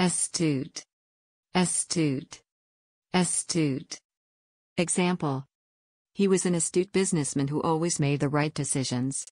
Astute. Astute. Astute. Example. He was an astute businessman who always made the right decisions.